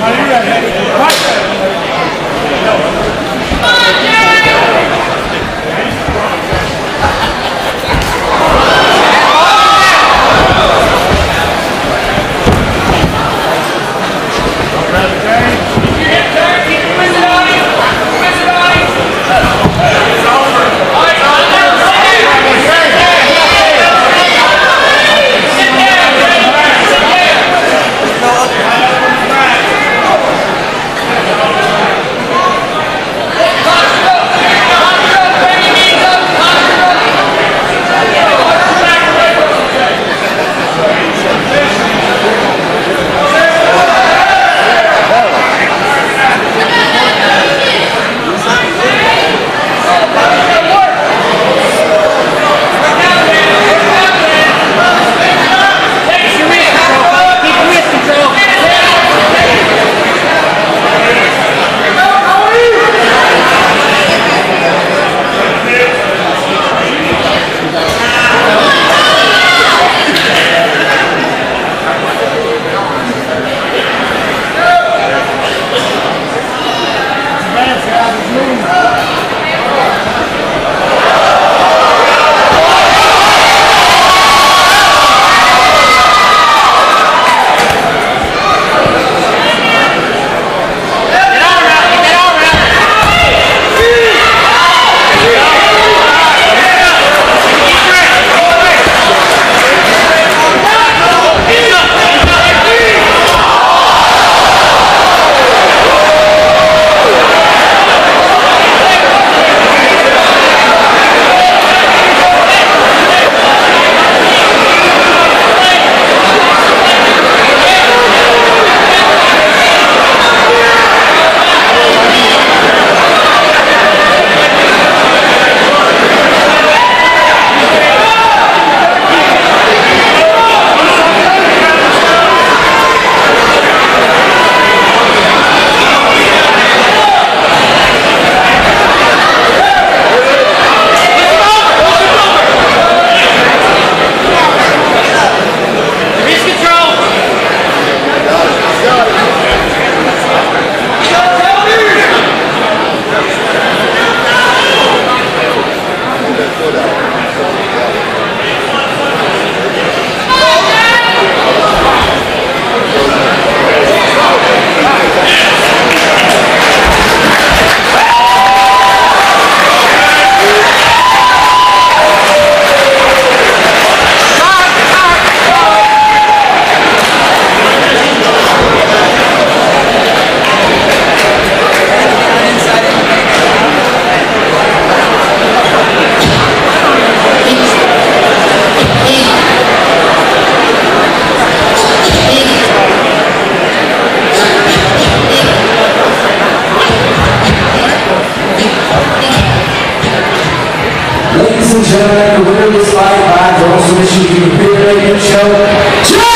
María, María. Gentlemen, winner of this fight by you can appear to show!